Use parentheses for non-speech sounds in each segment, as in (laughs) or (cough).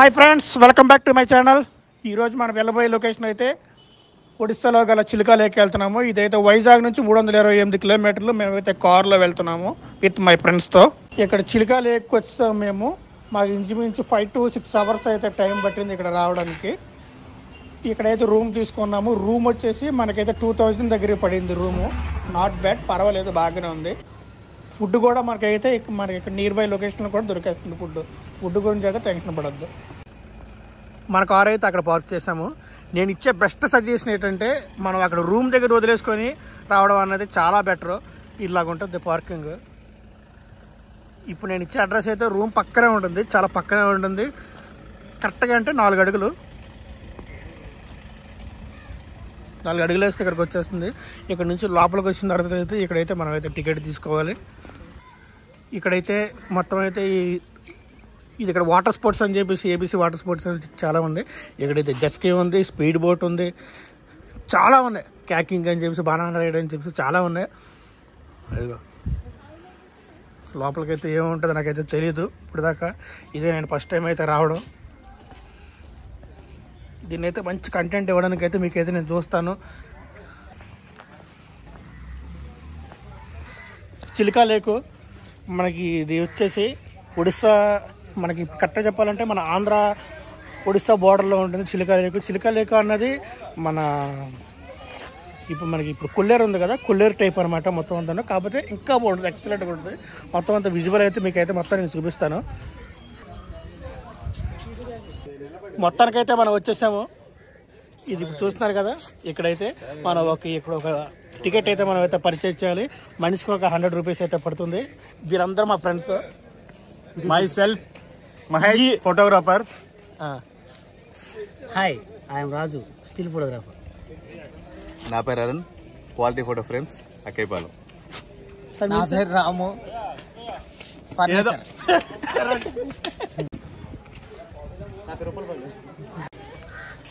Hi friends welcome back to my channel ఈరోజు మనం వెళ్ళబోయే లొకేషన్ అయితే ఒడిస్సాలో గల చిలుక లేక్ వెళ్తున్నాము. ఇదైతే వైజాగ్ నుంచి మూడు వందల ఇరవై ఎనిమిది కిలోమీటర్లు మేమైతే కార్లో వెళ్తున్నాము విత్ మై ఫ్రెండ్స్తో ఇక్కడ చిలుక లేక్ వచ్చాము మేము. మాకు ఇంచుమించు ఫైవ్ టు సిక్స్ అవర్స్ అయితే టైం పట్టింది ఇక్కడ రావడానికి. ఇక్కడైతే రూమ్ తీసుకున్నాము. రూమ్ వచ్చేసి మనకైతే టూ థౌజండ్ దగ్గర పడింది రూము నాట్ బ్యాడ్ పర్వాలేదు బాగానే ఉంది. ఫుడ్ కూడా మనకైతే ఇక- మనకి ఇక్కడ నియర్ బై లొకేషన్లో కూడా దొరికేస్తుంది ఫుడ్. ఫుడ్ గురించి అయితే టెన్షన్ పడద్దు. మన కార్ అయితే అక్కడ పార్క్ చేసాము నేను ఇచ్చే బెస్ట్ సజెషన్ ఏంటంటే మనం అక్కడ రూమ్ దగ్గర వదిలేసుకొని రావడం అనేది చాలా బెటర్. ఇలాగుంటుంది పార్కింగ్. ఇప్పుడు నేను ఇచ్చే అడ్రస్ అయితే రూమ్ పక్కనే ఉంటుంది. చాలా పక్కనే ఉంటుంది. కరెక్ట్గా అంటే నాలుగు అడుగులు. నాలుగు అడుగులు వేస్తే ఇక్కడికి వచ్చేస్తుంది. ఇక్కడ నుంచి లోపలికి వచ్చిన తర్వాత అయితే ఇక్కడైతే మనం అయితే టికెట్ తీసుకోవాలి. ఇక్కడైతే మొత్తం అయితే ఈ ఇది ఇక్కడ వాటర్ స్పోర్ట్స్ అని చెప్పేసి ఏబీసీ వాటర్ స్పోర్ట్స్ అని చాలా ఉంది. ఇక్కడైతే జస్కీ ఉంది స్పీడ్ బోట్ ఉంది. చాలా ఉన్నాయి. క్యాకింగ్ అని చెప్పేసి బనానా రైడ్ అని చెప్పేసి చాలా ఉన్నాయి. అదిగో. లోపలికైతే ఏముంటుందో నాకైతే తెలియదు ఇప్పుడు దాకా ఇదే నేను ఫస్ట్ టైం అయితే రావడం. దీన్ని అయితే మంచి కంటెంట్ ఇవ్వడానికి అయితే మీకైతే నేను చూస్తాను. చిలికా లేకు మనకి ఇది వచ్చేసి ఒడిస్సా మనకి కరెక్ట్గా చెప్పాలంటే మన ఆంధ్ర ఒడిస్సా బోర్డర్లో ఉంటుంది చిలికా లేకు. చిలికా లేకు అన్నది మన ఇప్పుడు మనకి ఇప్పుడు కొల్లేరు ఉంది కదా కొల్లేరు టైప్ అనమాట మొత్తం అంతా. కాకపోతే ఇంకా బాగుంటుంది ఎక్సలెంట్గా ఉంటుంది. మొత్తం అంతా విజువల్ అయితే మీకైతే మొత్తం నేను చూపిస్తాను. మొత్తానికైతే మనం వచ్చేసాము. ఇది చూస్తున్నారు కదా? ఇక్కడైతే మనం ఒక ఇక్కడ ఒక టికెట్ అయితే మనం అయితే పర్చేజ్ చేయాలి. మనిషికి ఒక హండ్రెడ్ రూపీస్ అయితే పడుతుంది. వీరందరూ మా friends myself Mahesh photographer hi I'm Raju still photographer నా పేరు Arun quality photo frames Akkaipalem. నా పేరు రాము. ఫర్నిచర్ (laughs)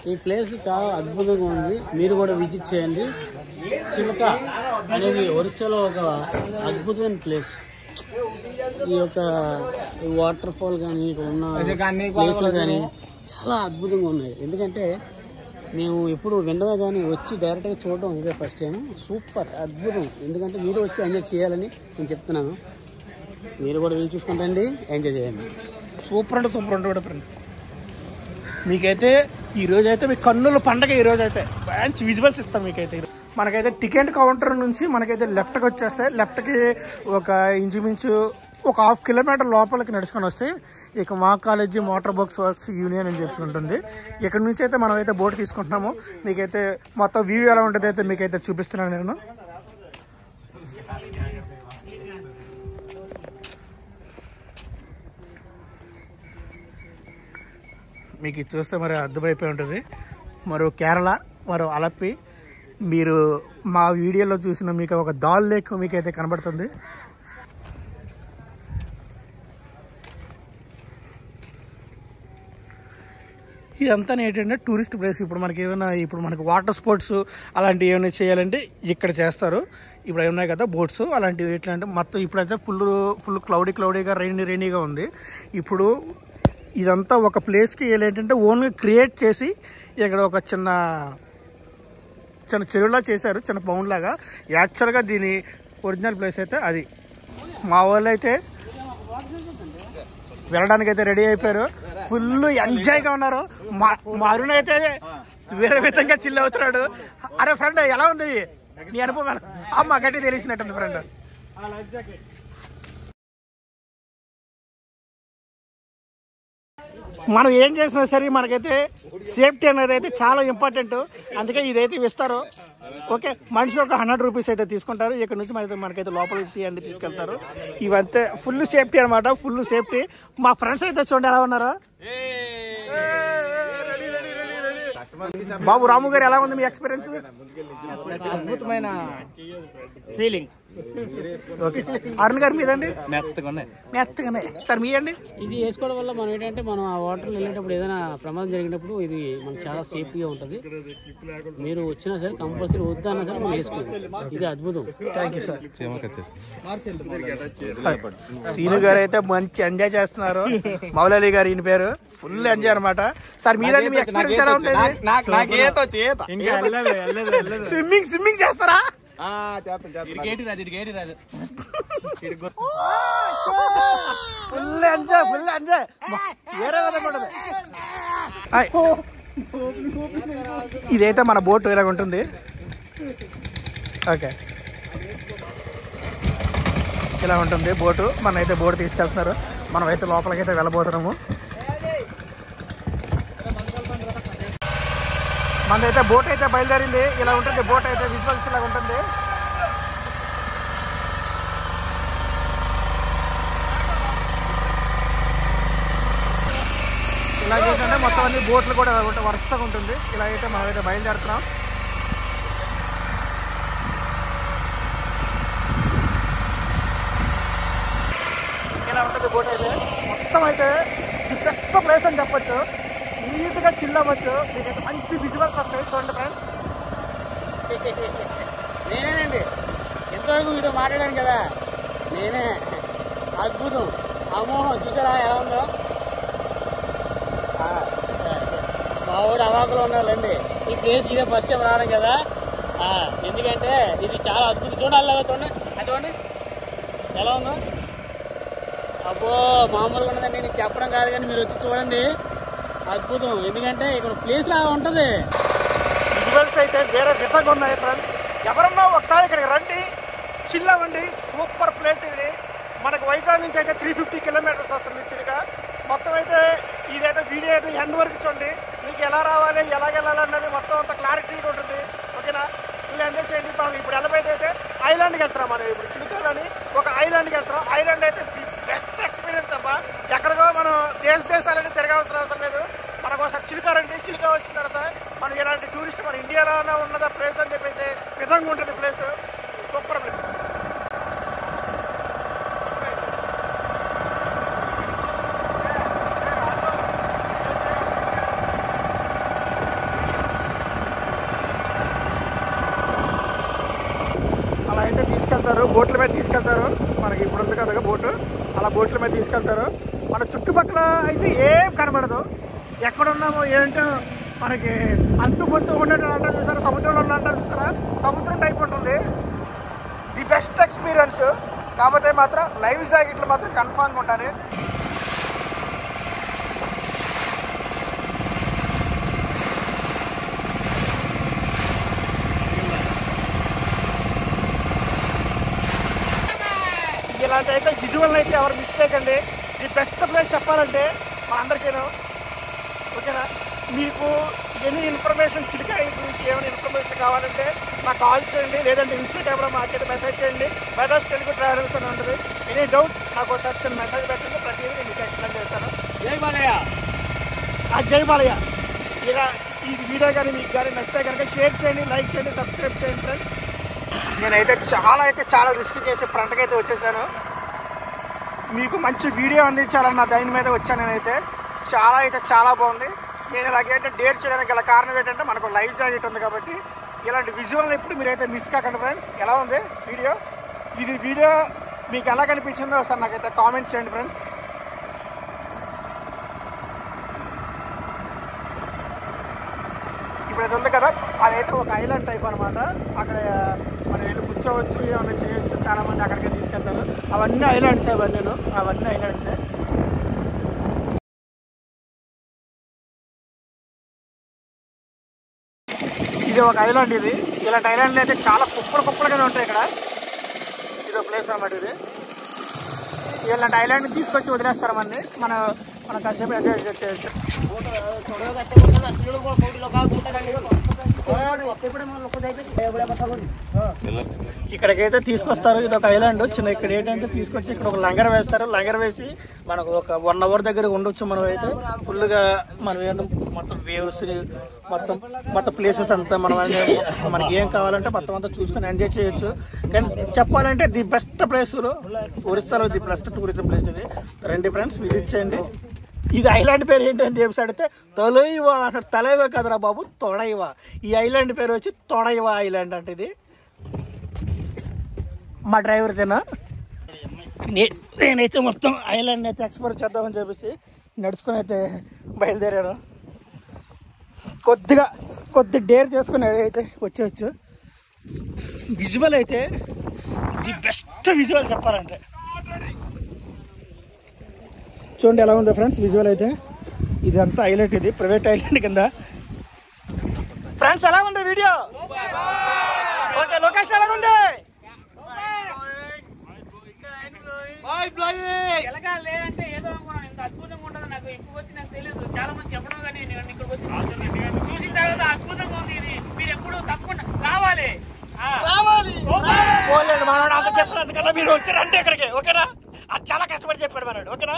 ఈ ప్లేస్ చాలా అద్భుతంగా ఉంది. మీరు కూడా విజిట్ చేయండి. చిలుక అనేది ఒరిస్సాలో ఒక అద్భుతమైన ప్లేస్. ఈ యొక్క వాటర్ ఫాల్ కానీ ఇక్కడ ఉన్న ప్లేస్లు కానీ చాలా అద్భుతంగా ఉన్నాయి. ఎందుకంటే మేము ఎప్పుడు వినడమే కానీ వచ్చి డైరెక్ట్గా చూడడం ఇదే ఫస్ట్ టైం సూపర్ అద్భుతం. ఎందుకంటే మీరు వచ్చి ఎంజాయ్ చేయాలని నేను చెప్తున్నాను. మీరు కూడా వీలు చూసుకుంటండి ఎంజాయ్ చేయండి. సూపర్ అంటే సూపర్ ఉంటుంది కూడా ఫ్రెండ్స్ మీకైతే ఈ అయితే మీ కన్నుల పండగ ఈ అయితే మంచి విజువల్స్ ఇస్తాం మీకైతే. మనకైతే టికెట్ కౌంటర్ నుంచి మనకైతే లెఫ్ట్కి వచ్చేస్తే లెఫ్ట్కి ఒక ఇంచుమించు ఒక హాఫ్ కిలోమీటర్ లోపలికి నడుచుకొని వస్తే ఇక మా college motor box works union అని చెప్పి ఉంటుంది. ఇక్కడ నుంచి అయితే మనం అయితే బోట్ తీసుకుంటున్నాము. మీకైతే మొత్తం వ్యూ ఎలా ఉంటుంది అయితే మీకైతే చూపిస్తున్నాను నేను. మీకు చూస్తే మరి అర్థమైపోయి ఉంటుంది. మరో కేరళ మరో అలప్పి మీరు మా వీడియోలో చూసిన మీకు ఒక దాల్ లేక్ మీకైతే కనబడుతుంది. ఇదంతా ఏంటంటే టూరిస్ట్ ప్లేస్. ఇప్పుడు మనకి ఏమైనా ఇప్పుడు మనకి వాటర్ స్పోర్ట్స్ అలాంటివి ఏమైనా చేయాలంటే ఇక్కడ చేస్తారు. ఇప్పుడు అవి ఉన్నాయి కదా బోట్స్ అలాంటివి. ఎట్లా అంటే మొత్తం ఇప్పుడైతే ఫుల్ ఫుల్ క్లౌడీ క్లౌడీగా రైనీ రైనీగా ఉంది. ఇప్పుడు ఇదంతా ఒక ప్లేస్కి ఏంటంటే ఓన్గా క్రియేట్ చేసి ఇక్కడ ఒక చిన్న చిన్న చెరువులా చేశారు చిన్న పౌండ్ లాగా యాక్చువల్గా దీని ఒరిజినల్ ప్లేస్ అయితే అది. మా వాళ్ళు అయితే వెళ్ళడానికి అయితే రెడీ అయిపోయారు. ఫుల్ ఎంజాయ్గా ఉన్నారు. మా మా అరుణ్ అయితే వేరే విధంగా చిల్ అవుతున్నాడు. అరే ఫ్రెండ్ ఎలా ఉంది? నీ అనుభవం అమ్మ గట్టి తెలిసినట్టుంది ఫ్రెండ్ మనం ఏం చేసినా సరే మనకైతే సేఫ్టీ అనేది అయితే చాలా ఇంపార్టెంట్. అందుకే ఇదైతే ఇస్తారు. ఓకే మనిషి ఒక హండ్రెడ్ రూపీస్ అయితే తీసుకుంటారు. ఇక్కడ నుంచి మనకైతే లోపలికి తీయండి తీసుకెళ్తారు. ఇవంతే ఫుల్ సేఫ్టీ అనమాట ఫుల్ సేఫ్టీ. మా ఫ్రెండ్స్ అయితే చూడండి ఎలా ఉన్నారు. బాబు రాము గారు ఎలా ఉంది మీ ఎక్స్పీరియన్స్? అద్భుతమైన ఫీలింగ్. అరుణ్ గారు మీదండి? మెత్తగానే. సార్ మీ అండి ఇది వేసుకోవడం వల్ల మనం ఏంటంటే మనం ఆ వాటర్లో వెళ్ళేటప్పుడు ఏదైనా ప్రమాదం జరిగినప్పుడు ఇది మనకు చాలా సేఫ్టీగా ఉంటుంది. మీరు వచ్చినా సరే కంపల్సరీ వద్దన్నా సరే మనం వేసుకోండి. ఇది అద్భుతం. Thank you sir. సీను గారు అయితే మంచి ఎంజాయ్ చేస్తున్నారు. మౌలలి గారు ఈయన పేరు. ఫుల్ ఎంజాయ్ అనమాట సార్ మీరండి మీ ఎక్స్పీరియన్స్ ఎలా ఉంటుంది స్విమ్మింగ్ స్విమ్మింగ్ చేస్తారా? గేటి రాదు ఇది గేటి రాదు ఫుల్ ఎంజాయ్ ఫుల్ ఎంజాయ్. వేరే విధంగా ఉంటుంది. హాయ్. ఇదైతే మన బోట్ ఇలాగ ఉంటుంది. ఓకే. ఇలా ఉంటుంది బోటు. మన అయితే బోట్ తీసుకెళ్తున్నారు. మనం అయితే లోపలికి అయితే వెళ్ళబోతున్నాము. మనదైతే బోట్ అయితే బయలుదేరింది. ఇలా ఉంటుంది బోట్ అయితే విజువల్స్ ఇలా ఉంటుంది. ఇలా ఇలాగైతే మొత్తం అన్ని బోట్లు కూడా వరుసగా ఉంటుంది. ఇలా అయితే మనం అయితే బయలుదేరుతున్నాం. ఇలా ఉంటుంది బోట్ అయితే. మొత్తం అయితే ది బెస్ట్ ప్లేస్ అని చెప్పచ్చు. నీట్గా చిల్ అవ్వచ్చు మీకైతే మంచి విజువల్స్ వస్తాయి చూడండి ఫ్రెండ్స్ నేనేనండి. ఎంతవరకు మీతో మాట్లాడాను కదా. నేనే. అద్భుతం. అమోహం. చూసారా ఎలా ఉందో? మా వాడు అవాకులో ఉన్నారండి ఈ ప్లేస్కి ఇదే ఫస్ట్ టైం రావడం కదా. ఎందుకంటే ఇది చాలా అద్భుతం. చూడాలి చూడండి. అది చూడండి. ఎలా ఉందో? అబ్బో మామూలుగా ఉన్నదండి. నేను చెప్పడం కాదు కానీ మీరు వచ్చి చూడండి. అద్భుతం. ఎందుకంటే ఇక్కడ ప్లేస్ లాగా ఉంటుంది. విజువల్స్ అయితే వేరే విధంగా ఉన్నాయి ఫ్రెండ్స్ ఎవరన్నా ఒకసారి ఇక్కడికి రండి. చిల్ సూపర్ ప్లేస్ ఇది. మనకు వైజాగ్ నుంచి అయితే త్రీ ఫిఫ్టీ కిలోమీటర్స్ వస్తుంది చిలుక మొత్తం అయితే ఇదైతే వీడియో అయితే ఎండ్ వరకు చూడండి. మీకు ఎలా రావాలి ఎలా వెళ్ళాలి అన్నది మొత్తం అంత క్లారిటీగా ఉంటుంది. ఓకేనా? ఇలా ఎంజాయ్ చేయండి. మనం ఇప్పుడు ఎలా అయితే ఐలాండ్కి వెళ్తున్నాం మనం. ఇప్పుడు చిలుకలని ఒక ఐలాండ్కి వెళ్తున్నాం. ఐలాండ్ అయితే బెస్ట్ ఎక్స్పీరియన్స్ అబ్బా ఎక్కడికో మనం దేశ దేశాలని తిరగాల్సిన అవసరం లేదు మనకు ఒకసారి చిలుక వచ్చిన తర్వాత మనం ఇలాంటి టూరిస్ట్ మన ఇండియాలోనే ఉన్నదా ప్లేస్ అని చెప్పేసి విధంగా ఉంటుంది ప్లేస్ సూపర్ ప్లేస్ అలా అయితే తీసుకెళ్తారు. బోట్ల మీద తీసుకెళ్తారు. మనకి ఇప్పుడు ఉంది కదా బోటు. అలా బోట్ల మీద తీసుకెళ్తారు. మన చుట్టుపక్కల అయితే ఏం కనబడదు. ఎక్కడ ఉన్నామో ఏంటో మనకి అంతు పొత్తు ఉన్నట్టు అంటారు చూసారా? సముద్రంలో ఉన్నట్టు చూసారా? సముద్రం టైప్ ఉంటుంది. ది బెస్ట్ ఎక్స్పీరియన్స్ కాకపోతే మాత్రం లైవ్ జాకెట్లు మాత్రం కన్ఫామ్గా ఉండాలి. ఇలాంటి అయితే విజువల్ అయితే ఎవరు మిస్ చేయకండి ది బెస్ట్ ప్లేస్ చెప్పాలంటే మా అందరికీను ఓకేనా? మీకు ఎన్ని ఇన్ఫర్మేషన్ చిలికాయ గురించి ఏమైనా ఇన్ఫర్మేషన్ కావాలంటే నాకు కాల్ చేయండి లేదంటే ఇన్స్టాగ్రామ్లో మాకైతే మెసేజ్ చేయండి. మెడ్రాస్ తెలుగు ట్రావెల్స్ అని ఉంటుంది. ఎనీ డౌట్ నాకు ఒకసారి చిన్న మెసేజ్ పెట్టండి. ప్రతిదీ నేను మీకు ఎక్స్ప్లెయిన్ చేస్తాను. జై బాలయ్య. ఆ జై బాలయ్య. ఇలా ఈ వీడియో కానీ మీకు కానీ నచ్చితే కనుక షేర్ చేయండి లైక్ చేయండి సబ్స్క్రైబ్ చేయండి ఫ్రెండ్స్ నేనైతే చాలా అయితే చాలా రిస్క్ చేసి ఫ్రంట్కి అయితే వచ్చేసాను. మీకు మంచి వీడియో అందించాలన్న దాని మీద వచ్చాను నేనైతే. చాలా అయితే చాలా బాగుంది. నేను ఇలాగైతే డేట్ చేయడానికి గల కారణం ఏంటంటే మనకు లైవ్ జాకెట్ ఉంది కాబట్టి ఇలాంటి విజువల్ ఎప్పుడు మీరైతే మిస్ కాకండి ఫ్రెండ్స్ ఎలా ఉంది వీడియో? ఇది వీడియో మీకు ఎలా కనిపించిందో ఒకసారి నాకైతే కామెంట్ చేయండి ఫ్రెండ్స్ ఇప్పుడు ఉంది కదా అదైతే ఒక ఐలాండ్ టైప్ అనమాట అక్కడ మనం వెళ్ళి కూర్చోవచ్చు ఏమైనా చేయొచ్చు చాలామంది అక్కడికి తీసుకెళ్తారు. అవన్నీ ఐలాండ్స్ అవన్నీ అవన్నీ ఐలాండ్సే ఇది ఒక ఐలాండ్ ఇది. ఇలాంటి ఐలాండ్లు అయితే చాలా కుప్పలు కుప్పలుగానే ఉంటాయి ఇక్కడ. ఇది ఒక ప్లేస్ అనమాట ఇది. ఇలాంటి ఐలాండ్ తీసుకొచ్చి వదిలేస్తారు మన మన మనం కాసేపు ఎంజాయ్ చేయొచ్చు ఇక్కడికైతే తీసుకొస్తారు ఇది ఒక ఐలాండ్ చిన్న ఇక్కడ ఏంటంటే తీసుకొచ్చి ఇక్కడ ఒక లంగర్ వేస్తారు. లంగర్ వేసి మనకు ఒక వన్ అవర్ దగ్గర ఉండొచ్చు మనం అయితే. ఫుల్గా మనం ఏంటంటే మొత్తం వేవ్స్ మొత్తం మొత్తం ప్లేసెస్ అంతా మనం మనకి ఏం కావాలంటే మొత్తం అంతా చూసుకొని ఎంజాయ్ చేయొచ్చు. కానీ చెప్పాలంటే ది బెస్ట్ ప్లేస్ ఒరిస్సాలో ది బెస్ట్ టూరిజం ప్లేస్ ఇది. రండి ఫ్రెండ్స్ విజిట్ చేయండి. ఇది ఐలాండ్ పేరు ఏంటని చెప్పేసి అడిగితే తొలైవా అంటారు. తలైవా కదరా బాబు తొడైవా. ఈ ఐలాండ్ పేరు వచ్చి తొడైవా ఐలాండ్ అంటే ఇది. మా డ్రైవర్ తినా? నేనైతే మొత్తం ఐలాండ్ అయితే ఎక్స్ప్లోర్ చేద్దామని చెప్పేసి నడుచుకొని అయితే బయలుదేరాను. కొద్దిగా కొద్ది డేర్ చేసుకుని అయితే వచ్చేవచ్చు విజువల్ అయితే ది బెస్ట్ విజువల్ చెప్పాలంటే. చూడండి ఎలా ఉందో ఫ్రెండ్స్ విజువల్ అయితే. ఇదంతా హైలైట్ ఇది ప్రైవేట్ ఐలాండ్ కింద. ఫ్రెండ్స్ ఎలా ఉంది వీడియో ఓకే లొకేషన్ ఎలా ఉంది? లేదంటే ఏదో అనుకున్నాను. ఇంత అద్భుతంగా ఉంటుంది నాకు ఇప్పుడు వచ్చి నాకు తెలియదు చాలా మంది చెప్పడం కానీ నేను ఇక్కడికి వచ్చి చూసాను. తర్వాత అద్భుతంగా ఉంది ఇది. మీరు ఎప్పుడు తప్పకుండా రావాలి. ఆ. పోలేదు మనోడు అంత చెప్పినంత కన్నా మీరు వచ్చారంటే ఇక్కడికి. ఓకేనా? అది చాలా కష్టపడి చెప్పాడు మనోడు. ఓకేనా?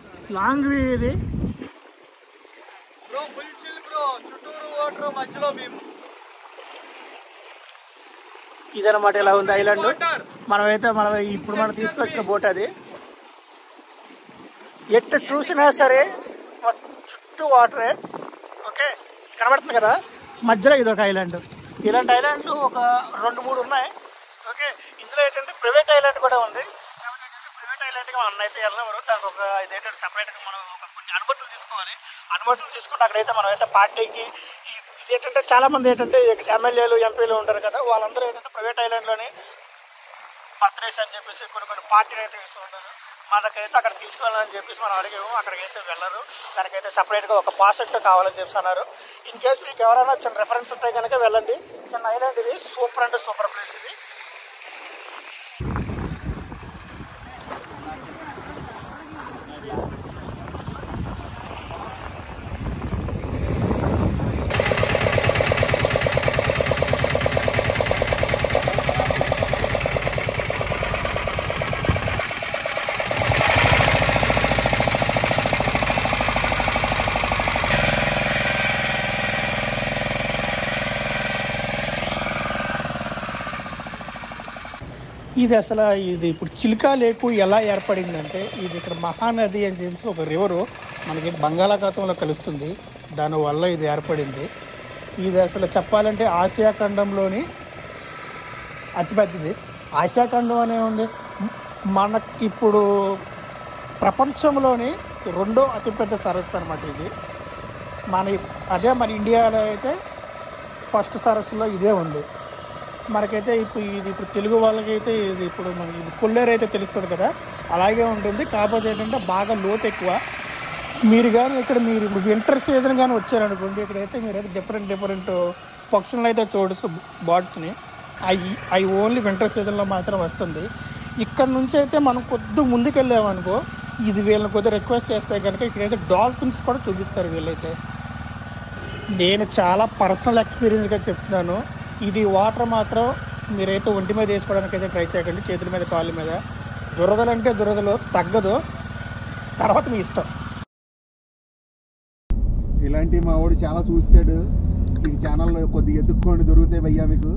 లాంగ్ వ్యూ ఇది. ఇదనమాట ఇలా ఉంది ఐలాండ్? మనమైతే మనం ఇప్పుడు మనం తీసుకొచ్చిన బోట్ అది. ఎట్టు చూసినా సరే చుట్టూ వాటరే ఓకే? కనబడుతుంది కదా? మధ్యలో ఇది ఒక ఐలాండ్. ఇలాంటి ఐలాండ్లు ఒక రెండు మూడు ఉన్నాయి. ఓకే? ఇందులో ఏంటంటే ప్రైవేట్ ఐలాండ్ కూడా ఉంది. ప్రైవేట్ ఐలాండ్కి మనం అయితే వెళ్ళవరు దానికి ఒక ఇదేంటంటే సపరేట్గా మనం ఒక కొన్ని అనుమతులు తీసుకోవాలి. అనుమతులు తీసుకుంటే అక్కడైతే మనం అయితే పార్టీకి ఇది ఏంటంటే చాలా మంది ఏంటంటే ఎమ్మెల్యేలు ఎంపీలు ఉంటారు కదా వాళ్ళందరూ ఏంటంటే ప్రైవేట్ ఐలాండ్లోని బర్త్డేస్ అని చెప్పేసి కొన్ని కొన్ని పార్టీలు అయితే ఇస్తూ ఉంటారు. మనకైతే అక్కడ తీసుకెళ్ళాలని చెప్పేసి మనం అడిగాము. అక్కడికైతే వెళ్ళరు. దానికైతే సపరేట్గా ఒక పాస్ కావాలని చెప్పి అన్నారు. ఇన్ కేసు మీకు ఎవరైనా చిన్న రెఫరెన్స్ ఉంటే కనుక వెళ్ళండి. చిన్న ఐలాండ్ ఇది సూపర్ అంటే సూపర్ ప్లేస్ ఇది. ఇది అసలు ఇది ఇప్పుడు చిలుకా లేకు ఎలా ఏర్పడిందంటే ఇది ఇక్కడ మహానది అని చెప్పేసి ఒక రివరు మనకి బంగాళాఖాతంలో కలుస్తుంది. దానివల్ల ఇది ఏర్పడింది. ఇది అసలు చెప్పాలంటే ఆసియా ఖండంలోని అతిపెద్దది. ఆసియా ఖండం అనే ఉంది. మనకి ఇప్పుడు ప్రపంచంలోని రెండో అతిపెద్ద సరస్సు అనమాట ఇది. మన అదే మన ఇండియాలో అయితే ఫస్ట్ సరస్సులో ఇదే ఉంది. మనకైతే ఇప్పుడు ఇది ఇప్పుడు తెలుగు వాళ్ళకైతే ఇది ఇప్పుడు మనకి ఇది కొల్లేరు అయితే తెలుస్తుంది కదా. అలాగే ఉంటుంది. కాకపోతే ఏంటంటే బాగా లోతు ఎక్కువ. మీరు కానీ ఇక్కడ మీరు ఇప్పుడు వింటర్ సీజన్ కానీ వచ్చారనుకోండి ఇక్కడైతే మీరైతే డిఫరెంట్ డిఫరెంట్ పక్షులను అయితే చూడొచ్చు బర్డ్స్ని అవి అవి ఓన్లీ వింటర్ సీజన్లో మాత్రం వస్తుంది. ఇక్కడ నుంచి అయితే మనం కొద్ది ముందుకు వెళ్ళామనుకో ఇది వీళ్ళని కొద్దిగా రిక్వెస్ట్ చేస్తే కనుక ఇక్కడైతే డాల్ఫిన్స్ కూడా చూపిస్తారు వీళ్ళైతే. నేను చాలా పర్సనల్ ఎక్స్పీరియన్స్గా చెప్తున్నాను. ఇది వాటర్ మాత్రం మీరైతే ఒంటి మీద వేసుకోవడానికి అయితే ట్రై చేయకండి. చేతుల మీద కాళ్ళ మీద. దురదలు అంటే దురదలు తగ్గదు. తర్వాత మీ ఇష్టం. ఇలాంటి మా వాడు చాలా చూసాడు ఈ ఛానల్లో కొద్దిగా ఎత్తుక్కోండి దొరుకుతాయి భయ్యా మీకు.